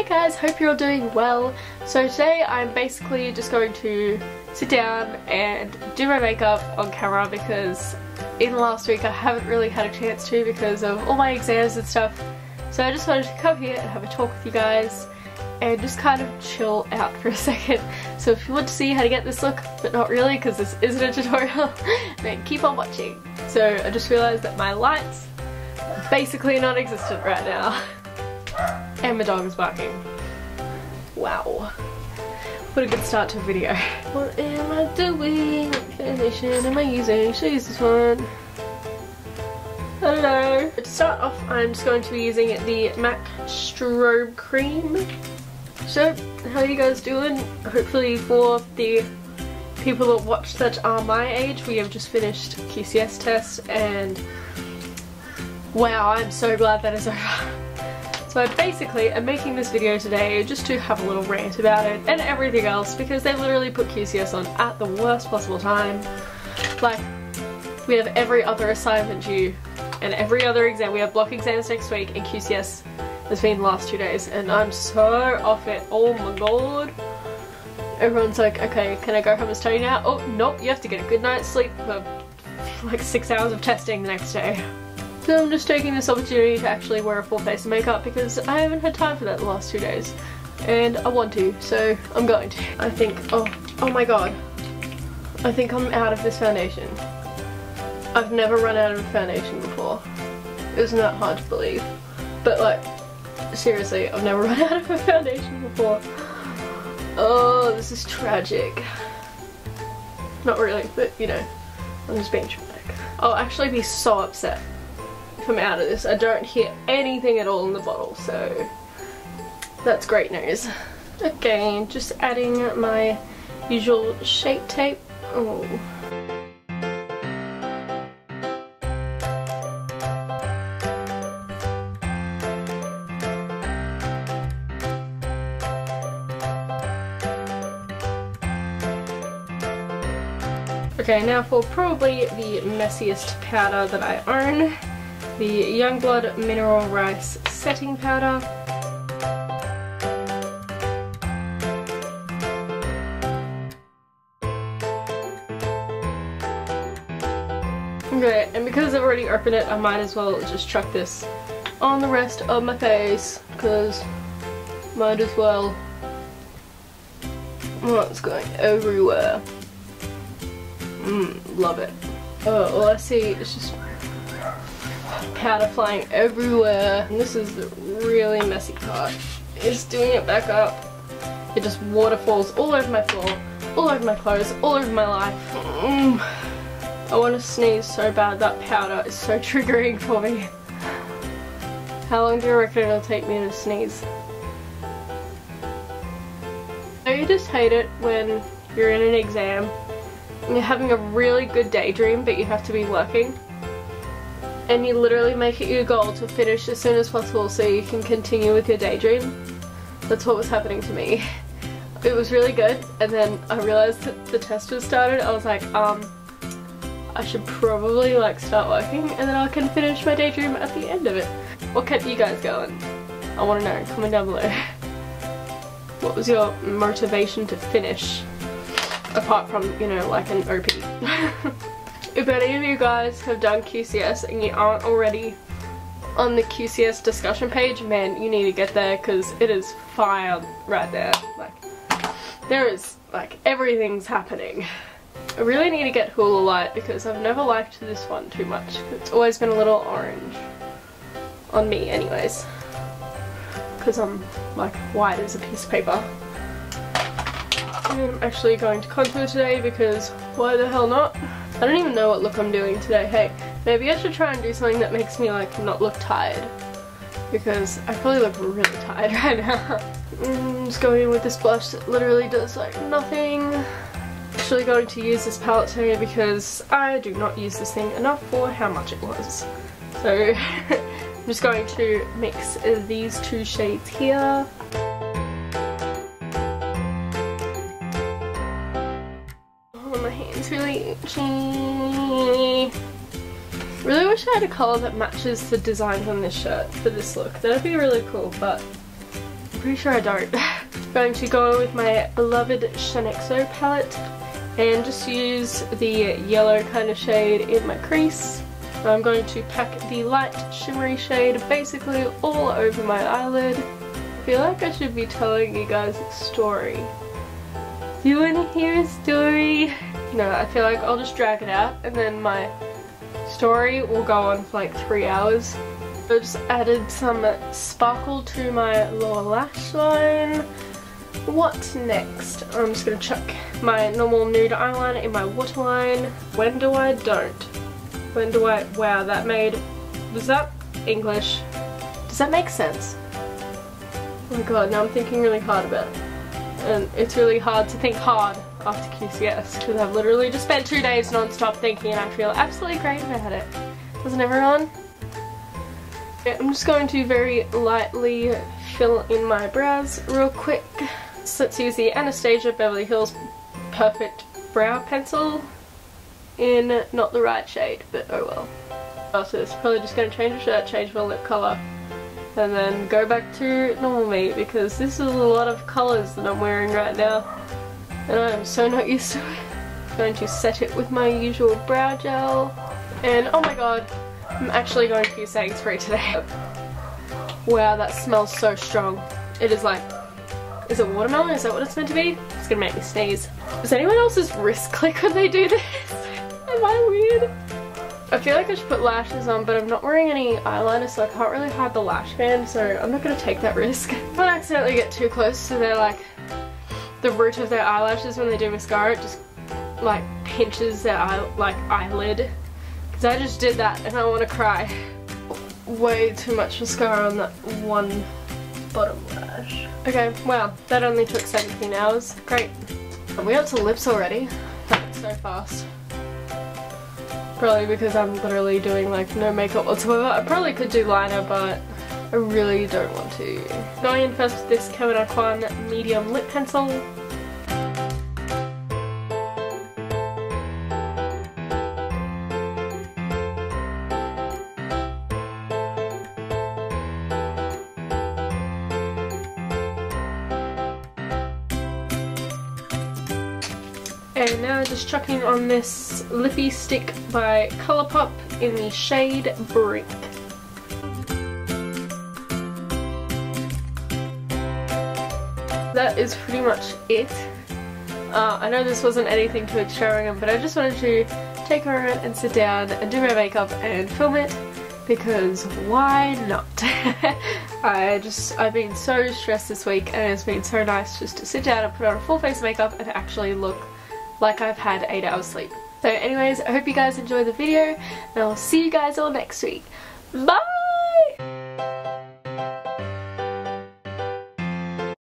Hey guys, hope you're all doing well. So today I'm basically just going to sit down and do my makeup on camera because in the last week I haven't really had a chance to because of all my exams and stuff. So I just wanted to come here and have a talk with you guys and just kind of chill out for a second. So if you want to see how to get this look, but not really because this isn't a tutorial, then keep on watching. So I just realised that my lights are basically non-existent right now. And my dog is barking. Wow. What a good start to a video. What am I doing? What foundation am I using? Should I use this one? I don't know. To start off, I'm just going to be using the MAC Strobe Cream. So, how are you guys doing? Hopefully for the people that watch that are my age, we have just finished QCS test and wow, I'm so glad that is over. So I basically I'm making this video today just to have a little rant about it and everything else because they literally put QCS on at the worst possible time. Like, we have every other assignment due and every other exam. We have block exams next week and QCS has been the last two days and I'm so off it. Oh my god. Everyone's like, okay, can I go home and study now? Oh, nope, you have to get a good night's sleep for like six hours of testing the next day. So I'm just taking this opportunity to actually wear a full face of makeup because I haven't had time for that the last two days. And I want to, so I'm going to. I think, oh, oh my god. I think I'm out of this foundation. I've never run out of a foundation before. Isn't that hard to believe? But like, seriously, I've never run out of a foundation before. Oh, this is tragic. Not really, but you know, I'm just being dramatic. I'll actually be so upset come out of this. I don't hear anything at all in the bottle, so that's great news. Again, just adding my usual shape tape. Oh. Okay, now for probably the messiest powder that I own the Youngblood Mineral Rice Setting Powder. Okay, and because I've already opened it, I might as well just chuck this on the rest of my face, because might as well. Oh, it's going everywhere. Mmm, love it. Oh, well I see, it's just powder flying everywhere. And this is the really messy part. It's doing it back up. It just waterfalls all over my floor, all over my clothes, all over my life. Mm. I want to sneeze so bad. That powder is so triggering for me. How long do you reckon it'll take me to sneeze? do you just hate it when you're in an exam and you're having a really good daydream but you have to be working and you literally make it your goal to finish as soon as possible so you can continue with your daydream. That's what was happening to me. It was really good and then I realized that the test was started. I was like, um, I should probably like start working and then I can finish my daydream at the end of it. What kept you guys going? I want to know, comment down below. What was your motivation to finish? Apart from, you know, like an OP. If any of you guys have done QCS and you aren't already on the QCS discussion page, man, you need to get there because it is fire right there. Like, there is, like, everything's happening. I really need to get Hoola Light because I've never liked this one too much. It's always been a little orange. On me, anyways. Because I'm, like, white as a piece of paper. I'm actually going to contour today because why the hell not? I don't even know what look I'm doing today. Hey, maybe I should try and do something that makes me like not look tired. Because I probably look really tired right now. I'm just going in with this blush that literally does like nothing. Actually going to use this palette today because I do not use this thing enough for how much it was. So I'm just going to mix these two shades here. Really. Wish I had a colour that matches the designs on this shirt for this look. That'd be really cool, but I'm Pretty sure I don't. going to go with my beloved Shaaanxo palette and just use the yellow kind of shade in my crease. I'm going to pack the light shimmery shade basically all over my eyelid. I feel like I should be telling you guys a story. Do you want to hear a story? No, I feel like I'll just drag it out and then my story will go on for like three hours. I just added some sparkle to my lower lash line. What next? I'm just to chuck my normal nude eyeliner in my waterline. When do I don't? When do I, wow that made, was that English? Does that make sense? Oh my god, now I'm thinking really hard about it. And it's really hard to think hard after QCS because I've literally just spent two days non-stop thinking and I feel absolutely great about it. Doesn't everyone? Yeah, I'm just going to very lightly fill in my brows real quick. So let's use the Anastasia Beverly Hills Perfect Brow Pencil in not the right shade, but oh well. Oh, after this, probably just going to change the shirt, change my lip colour, and then go back to normal me because this is a lot of colours that I'm wearing right now and I am so not used to it. I'm going to set it with my usual brow gel and oh my god, I'm actually going to use setting spray today. Wow, that smells so strong. It is like, is it watermelon? Is that what it's meant to be? It's gonna make me sneeze. Does anyone else's wrist click when they do this? Am I weird? I feel like I should put lashes on, but I'm not wearing any eyeliner, so I can't really hide the lash band, so I'm not to take that risk. I accidentally get too close so they're like, the root of their eyelashes when they do mascara, it just, like, pinches their eye, like, eyelid. Because I just did that, and I want to cry. Way too much mascara on that one bottom lash. Okay, wow, that only took 17 hours. Great. Are we up to lips already? That so fast. Probably because I'm literally doing like no makeup whatsoever. I probably could do liner but I really don't want to. Going in first with this Kevyn Aucoin medium lip pencil. And now just chucking on this lippy stick by Colourpop in the shade Brink. That is pretty much it. Uh, I know this wasn't anything too extravagant, but I just wanted to take her around and sit down and do my makeup and film it because why not? I just, I've been so stressed this week and it's been so nice just to sit down and put on a full face makeup and actually look like I've had 8 hours sleep. So anyways, I hope you guys enjoyed the video and I'll see you guys all next week. Bye!